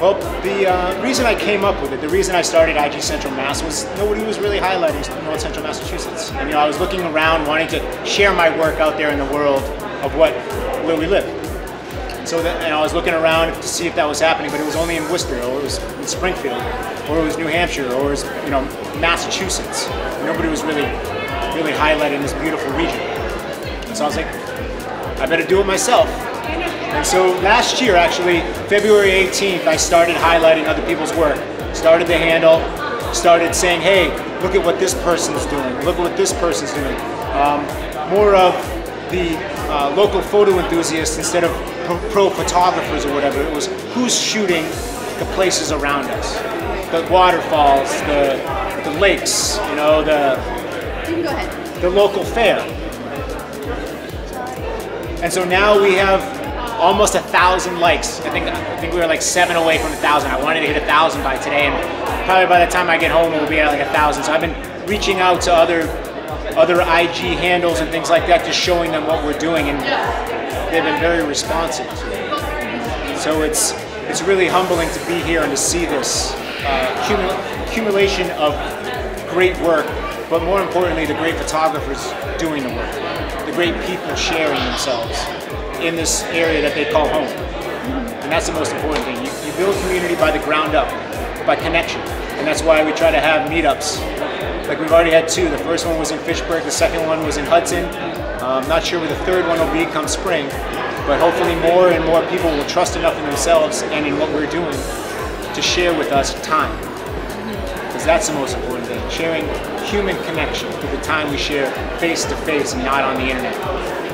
Well, the uh, reason I came up with it, the reason I started IG Central Mass was nobody was really highlighting North Central Massachusetts. And you know, I was looking around, wanting to share my work out there in the world of what where we live. So that, and I was looking around to see if that was happening, but it was only in Worcester, or it was in Springfield, or it was New Hampshire, or it was you know Massachusetts. Nobody was really really highlighting this beautiful region. So I was like, I better do it myself. And so last year, actually, February 18th, I started highlighting other people's work. Started the handle, started saying, hey, look at what this person's doing. Look at what this person's doing. Um, more of the uh, local photo enthusiasts instead of pro, pro photographers or whatever. It was who's shooting the places around us. The waterfalls, the, the lakes, you know, the, the local fair. And so now we have almost a thousand likes. I think I think we were like seven away from a thousand. I wanted to hit a thousand by today, and probably by the time I get home, we'll be at like a thousand. So I've been reaching out to other other IG handles and things like that, just showing them what we're doing, and they've been very responsive. So it's it's really humbling to be here and to see this uh, accumulation of great work, but more importantly, the great photographers doing the work, great people sharing themselves in this area that they call home. And that's the most important thing. You, you build community by the ground up, by connection. And that's why we try to have meetups. Like we've already had two. The first one was in Fitchburg, the second one was in Hudson. I'm um, not sure where the third one will be come spring, but hopefully more and more people will trust enough in themselves and in what we're doing to share with us time. That's the most important thing, sharing human connection through the time we share face to face and not on the internet.